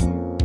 You